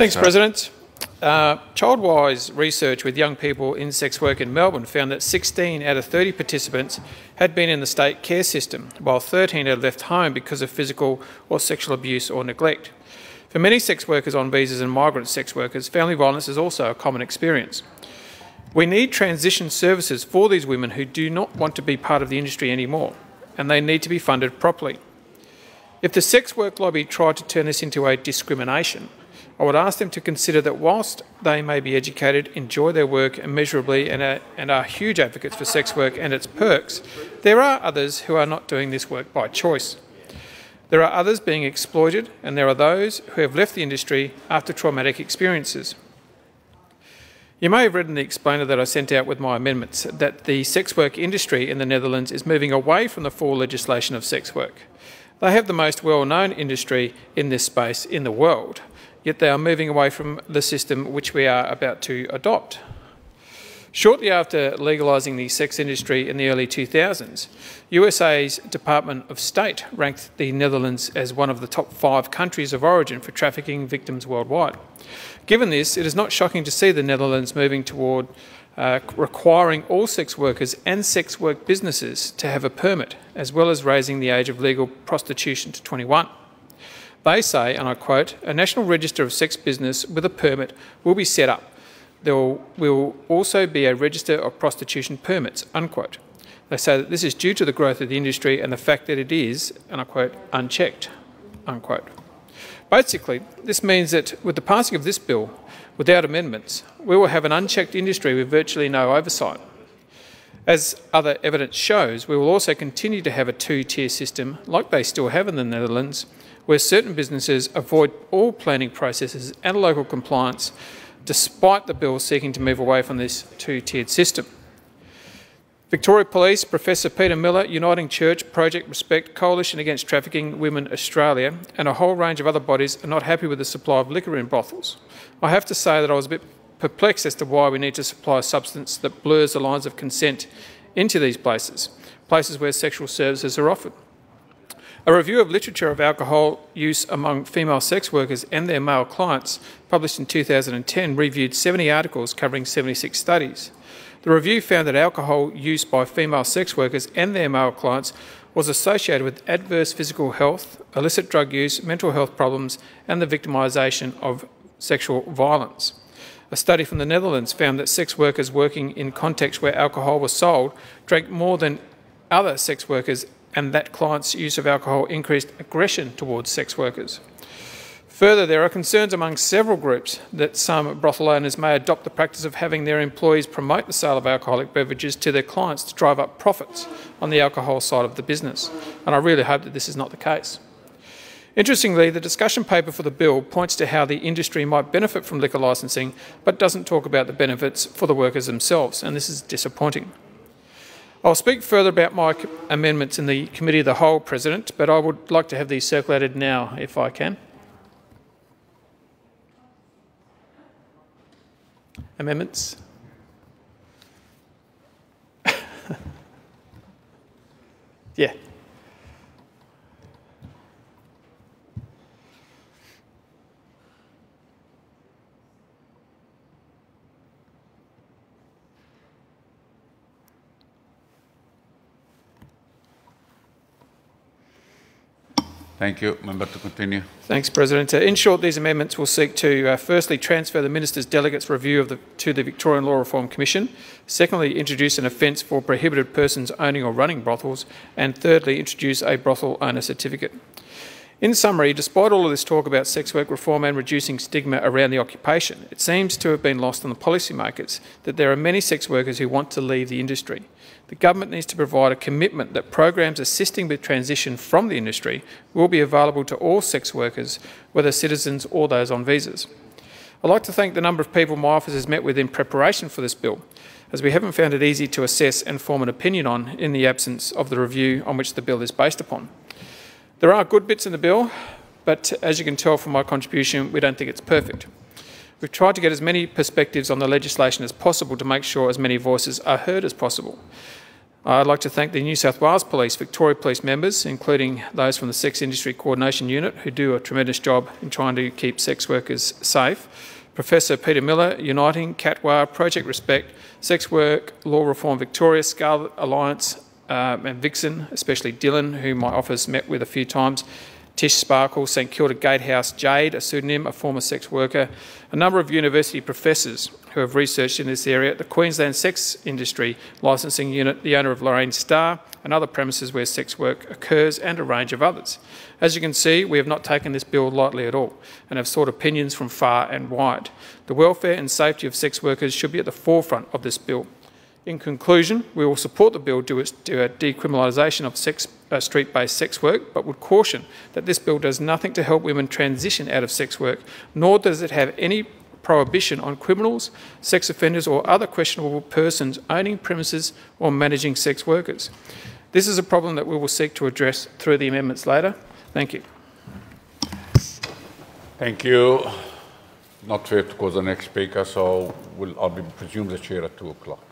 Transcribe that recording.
Thanks, President. Uh, Childwise research with young people in sex work in Melbourne found that 16 out of 30 participants had been in the state care system, while 13 had left home because of physical or sexual abuse or neglect. For many sex workers on visas and migrant sex workers, family violence is also a common experience. We need transition services for these women who do not want to be part of the industry anymore, and they need to be funded properly. If the sex work lobby tried to turn this into a discrimination, I would ask them to consider that whilst they may be educated, enjoy their work immeasurably, and are, and are huge advocates for sex work and its perks, there are others who are not doing this work by choice. There are others being exploited, and there are those who have left the industry after traumatic experiences. You may have read in the explainer that I sent out with my amendments that the sex work industry in the Netherlands is moving away from the full legislation of sex work. They have the most well known industry in this space in the world, yet they are moving away from the system which we are about to adopt. Shortly after legalising the sex industry in the early 2000s, USA's Department of State ranked the Netherlands as one of the top five countries of origin for trafficking victims worldwide. Given this, it is not shocking to see the Netherlands moving toward uh, requiring all sex workers and sex work businesses to have a permit, as well as raising the age of legal prostitution to 21. They say, and I quote, a national register of sex business with a permit will be set up. There will, will also be a register of prostitution permits, unquote. They say that this is due to the growth of the industry and the fact that it is, and I quote, unchecked, unquote. Basically, this means that with the passing of this bill, without amendments, we will have an unchecked industry with virtually no oversight. As other evidence shows, we will also continue to have a two tier system, like they still have in the Netherlands, where certain businesses avoid all planning processes and local compliance, despite the bill seeking to move away from this two tiered system. Victoria Police, Professor Peter Miller, Uniting Church, Project Respect, Coalition Against Trafficking Women Australia, and a whole range of other bodies are not happy with the supply of liquor in brothels. I have to say that I was a bit perplexed as to why we need to supply a substance that blurs the lines of consent into these places, places where sexual services are offered. A review of literature of alcohol use among female sex workers and their male clients, published in 2010, reviewed 70 articles covering 76 studies. The review found that alcohol use by female sex workers and their male clients was associated with adverse physical health, illicit drug use, mental health problems, and the victimisation of sexual violence. A study from the Netherlands found that sex workers working in contexts where alcohol was sold drank more than other sex workers, and that clients' use of alcohol increased aggression towards sex workers. Further, there are concerns among several groups that some brothel owners may adopt the practice of having their employees promote the sale of alcoholic beverages to their clients to drive up profits on the alcohol side of the business. And I really hope that this is not the case. Interestingly, the discussion paper for the bill points to how the industry might benefit from liquor licensing, but doesn't talk about the benefits for the workers themselves, and this is disappointing. I'll speak further about my amendments in the Committee of the Whole, President, but I would like to have these circulated now, if I can. amendments? yeah. Thank you. Member to continue. Thanks, President. Uh, in short, these amendments will seek to uh, firstly transfer the Minister's Delegates review the, to the Victorian Law Reform Commission, secondly, introduce an offence for prohibited persons owning or running brothels, and thirdly, introduce a brothel owner certificate. In summary, despite all of this talk about sex work reform and reducing stigma around the occupation, it seems to have been lost on the policymakers that there are many sex workers who want to leave the industry. The government needs to provide a commitment that programs assisting with transition from the industry will be available to all sex workers, whether citizens or those on visas. I'd like to thank the number of people my office has met with in preparation for this bill, as we haven't found it easy to assess and form an opinion on in the absence of the review on which the bill is based upon. There are good bits in the bill, but as you can tell from my contribution, we don't think it's perfect. We've tried to get as many perspectives on the legislation as possible to make sure as many voices are heard as possible. I'd like to thank the New South Wales Police, Victoria Police members, including those from the Sex Industry Coordination Unit, who do a tremendous job in trying to keep sex workers safe. Professor Peter Miller, Uniting, CATWA, Project Respect, Sex Work, Law Reform Victoria, Scarlet Alliance, um, and Vixen, especially Dylan, who my office met with a few times, Tish Sparkle, St Kilda Gatehouse, Jade, a pseudonym, a former sex worker, a number of university professors who have researched in this area, the Queensland Sex Industry Licensing Unit, the owner of Lorraine Star, and other premises where sex work occurs, and a range of others. As you can see, we have not taken this bill lightly at all and have sought opinions from far and wide. The welfare and safety of sex workers should be at the forefront of this bill. In conclusion, we will support the bill to its decriminalisation of sex, uh, street-based sex work, but would caution that this bill does nothing to help women transition out of sex work, nor does it have any prohibition on criminals, sex offenders or other questionable persons owning premises or managing sex workers. This is a problem that we will seek to address through the amendments later. Thank you. Thank you. Not fair to call the next speaker, so we'll, I'll be presume the chair at 2 o'clock.